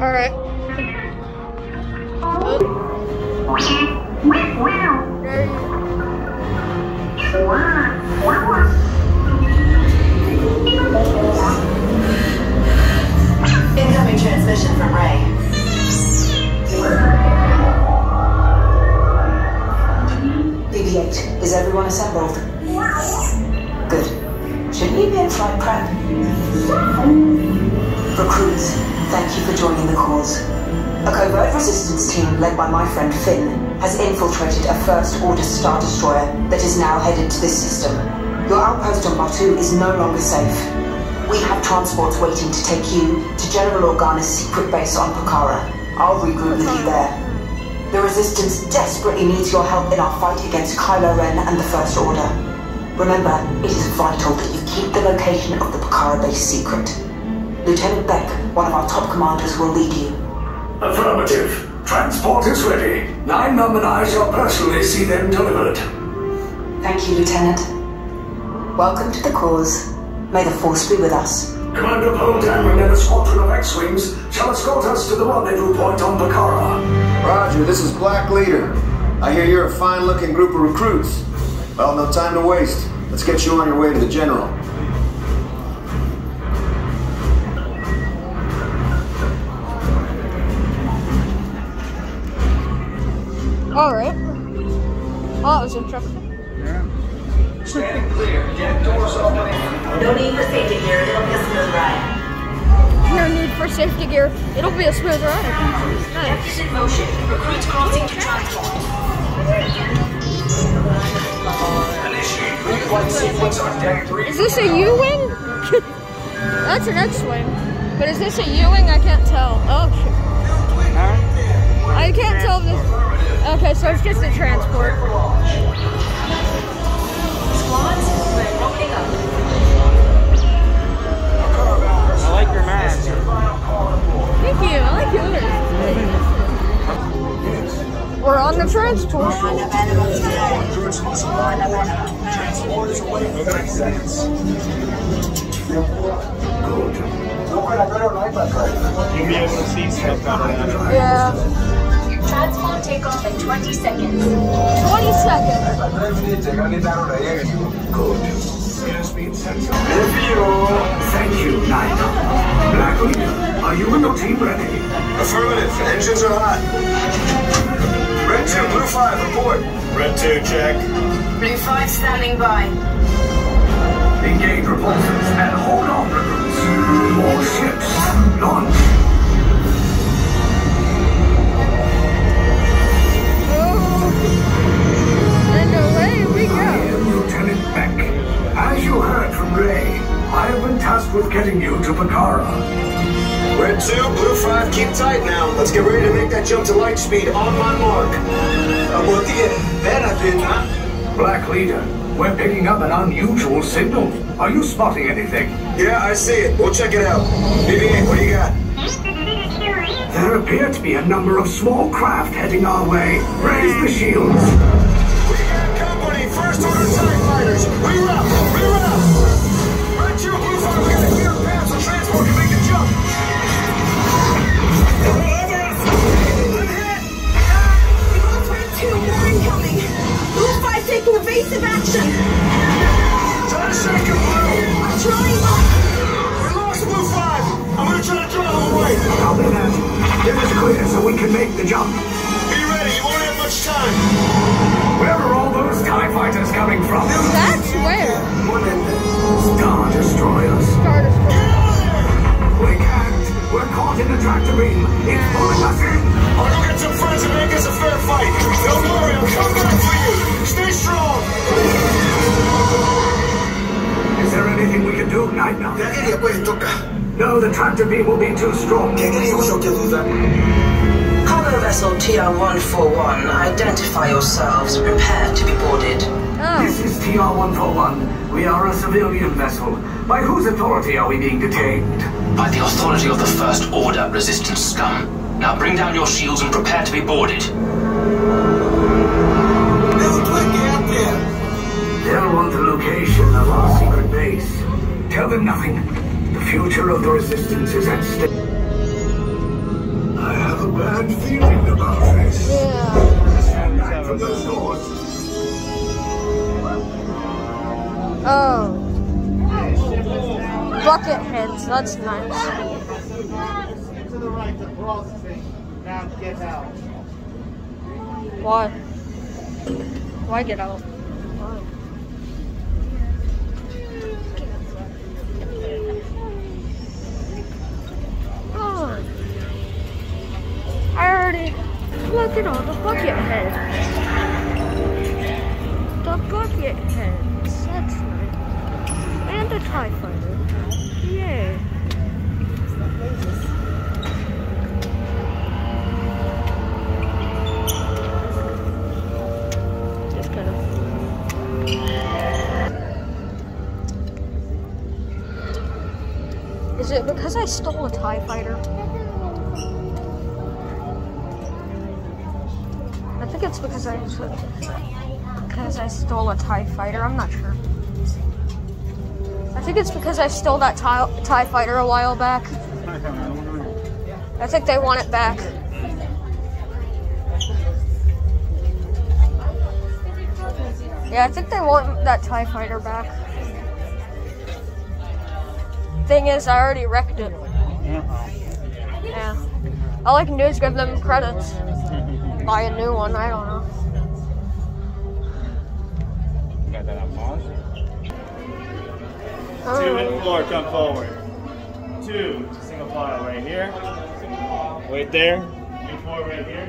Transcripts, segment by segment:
Alright. Incoming transmission from Rey. BB-8, is everyone assembled? Good. Shouldn't you be in flight prep? Recruits, thank you for joining the cause. A covert resistance team led by my friend Finn has infiltrated a First Order Star Destroyer that is now headed to this system. Your outpost on Batuu is no longer safe. We have transports waiting to take you to General Organa's secret base on Pacara. I'll regroup with you there. The Resistance desperately needs your help in our fight against Kylo Ren and the First Order. Remember, it is vital that you keep the location of the Pacara base secret. Lieutenant Bek, one of our top commanders, will lead you. Affirmative. Transport is ready. Nien Nunb and I shall personally see them delivered. Thank you, Lieutenant. Welcome to the cause. May the Force be with us. Commander Poe Dameron and a squadron of X-Wings shall escort us to the rendezvous point on Pacara. Roger, this is Black Leader. I hear you're a fine-looking group of recruits. Well, no time to waste. Let's get you on your way to the General. Alright. Oh, that was interesting. Stand clear. Jet doors open. No need for safety gear. It'll be a smooth ride. No need for safety gear. It'll be a smooth ride. Nice. in motion. Recruits crossing to transport. Initiate pre-flight sequence on deck three. Is this a U-wing? That's an X-wing. But is this a U-wing? I can't tell. Oh, shit. I can't tell this. Okay, so it's just a transport. Squads, we're up. I like your mask. Thank you. I like yours. We're on the transport. Transport is away in 30 seconds. You'll be able to see stuff better. Yeah. Transport takeoff in 20 seconds. 20 seconds. Good. Airspeed sensor. Thank you, Nien. Black Leader, are you and your team ready? Affirmative. Engines are hot. Red 2, Blue 5, report. Red 2, check. Blue 5 standing by. Engage repulsors and jump to light speed on my mark. Обалдеть! That I did not. Black Leader, we're picking up an unusual signal. Are you spotting anything? Yeah, I see it. We'll check it out. BB-8, what do you got? There appear to be a number of small craft heading our way. Raise the shields. We got company, first order TIE fighters. Reroute, reroute. Action. Do, Night Now? quería pues toca. No, the tractor beam will be too strong. ¿Qué quería yo que duda? Cargo vessel TR-141, identify yourselves. Prepare to be boarded. Oh. This is TR-141. We are a civilian vessel. By whose authority are we being detained? By the authority of the First Order resistance scum. Now bring down your shields and prepare to be boarded. They'll want the location of our secret base. Tell them nothing. The future of the resistance is at stake. I have a bad feeling about this. Yeah. Stand back from. Oh. Bucket heads, that's nice. To the right. Now get out. Why? Why get out? Oh. Is it because I stole a TIE fighter? I think it's because I because I stole a TIE fighter. I'm not sure. I think it's because I stole that TIE, TIE fighter a while back. I think they want it back. Yeah, I think they want that TIE fighter back. Thing is, I already wrecked it. Yeah. All I can do is give them credits. Buy a new one, I don't know. Got that on pause? Oh. Two hit floor, come forward. Two, single file right here. Wait there. Two four right here,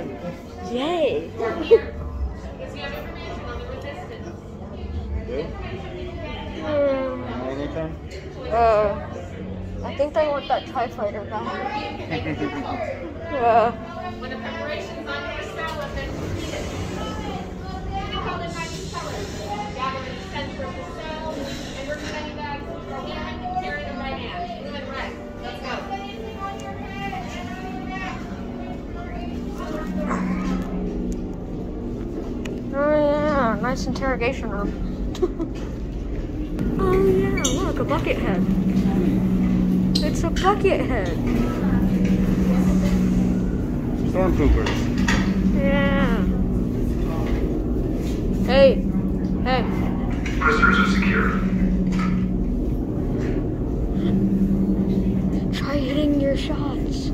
resistance. Hmm. Anything? Uh, I think they want that TIE fighter back. Yeah. When the nice interrogation room. oh yeah, look, a bucket head. It's a bucket head. Stormtroopers. Yeah. Hey, hey. Prisoners are secure. Try hitting your shots.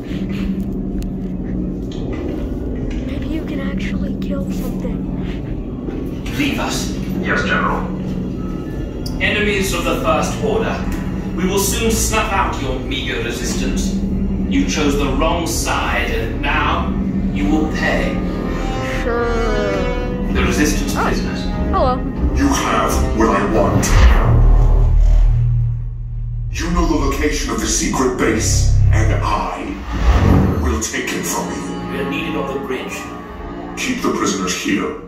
Maybe you can actually kill something. Leave us. Yes, General. Enemies of the First Order. We will soon snuff out your meager resistance. You chose the wrong side, and now you will pay. Sure. The resistance oh. prisoners. Oh, Hello. You have what I want. You know the location of the secret base, and I will take it from you. We are needed on the bridge. Keep the prisoners here.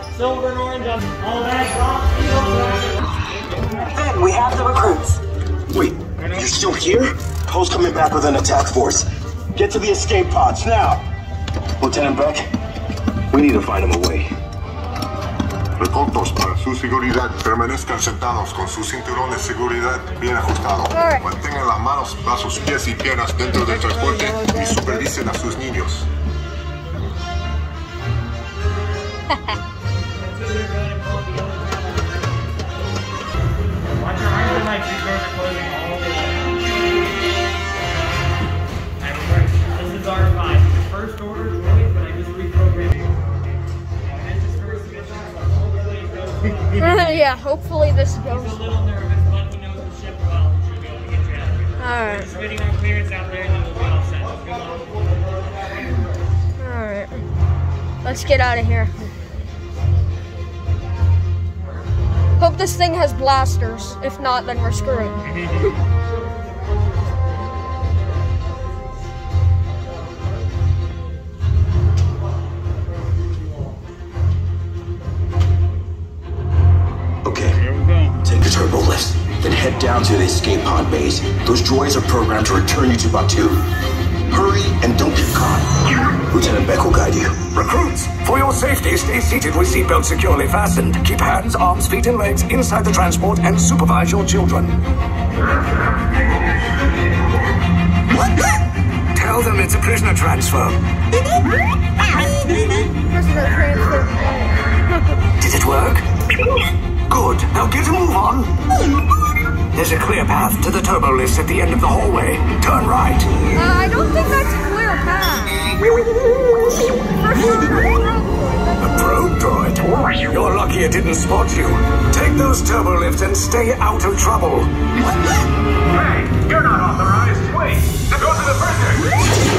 silver and orange on all that. Finn, we have the recruits. Wait, you're still here? Poe's coming back with an attack force. Get to the escape pods now. Lieutenant Beck, we need to find him a way. Recoltos, para su seguridad, permanezcan sentados con su cinturón de seguridad bien ajustado. Mantengan las manos, brazos, pies y piernas dentro del transporte y supervisen a sus niños. yeah, hopefully this goes. He's a little nervous, but he knows the ship well. He should be able to get you out of here. Alright. Just waiting on clearance out there, and then we'll be all set. Alright. Let's get out of here. Hope this thing has blasters. If not, then we're screwed. turbo lift, then head down to the escape pod base. Those droids are programmed to return you to Batuu. Hurry and don't get caught. Lieutenant Bek will guide you. Recruits, for your safety, stay seated with seatbelts securely fastened. Keep hands, arms, feet, and legs inside the transport and supervise your children. Tell them it's a prisoner transfer. Prisoner transfer. Did it work? Good. Now get a move on. There's a clear path to the turbo lifts at the end of the hallway. Turn right. Uh, I don't think that's a clear path. A probe droid. You're lucky it didn't spot you. Take those turbo lifts and stay out of trouble. Hey, you're not authorized. Wait, go to the prisoner.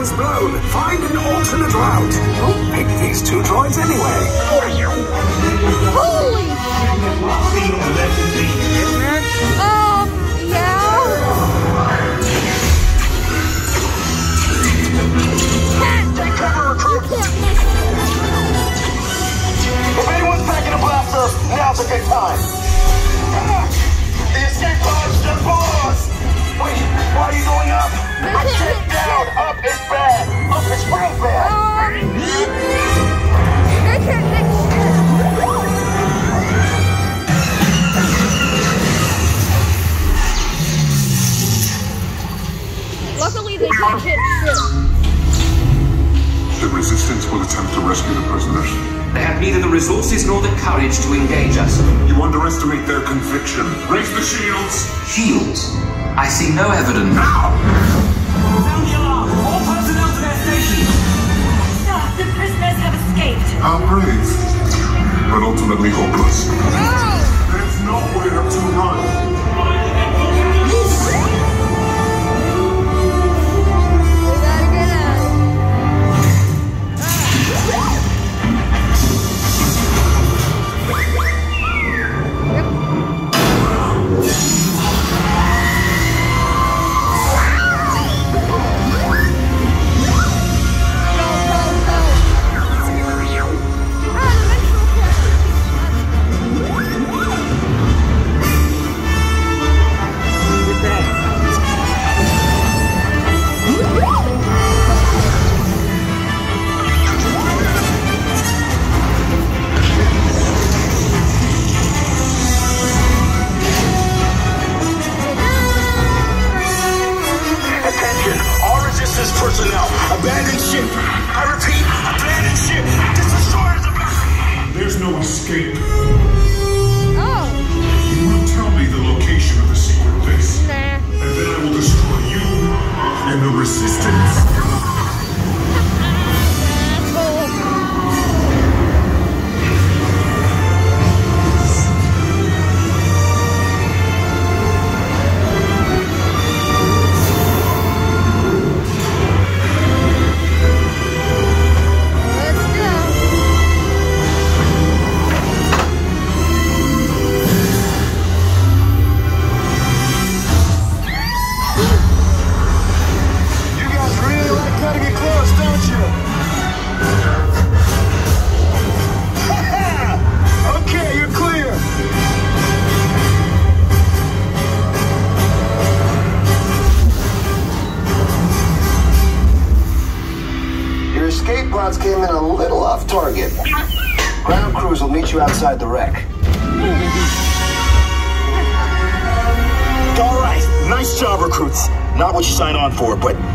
Is blown. Find an alternate route. Who picked these two droids anyway? Holy! Um, yeah. Take cover, recruit. Resistance will attempt to rescue the prisoners. They have neither the resources nor the courage to engage us. You underestimate their conviction. Raise the shields! Shields? I see no evidence. Now! Sound the alarm! All personnel to their stations! Sir, the prisoners have escaped. How brave, but ultimately hopeless. There's nowhere to run.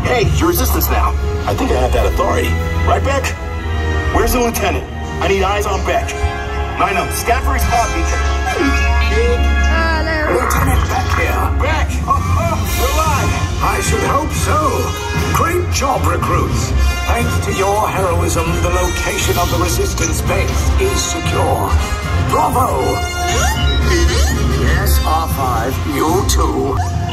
Hey, you're resistance now. I think I have that authority. Right, Bek? Where's the lieutenant? I need eyes on Bek. Up, scan for his beacon. Lieutenant Bek here. Bek! Oh, oh, alive! I should hope so. Great job, recruits. Thanks to your heroism, the location of the resistance base is secure. Bravo! Yes, R5, you too.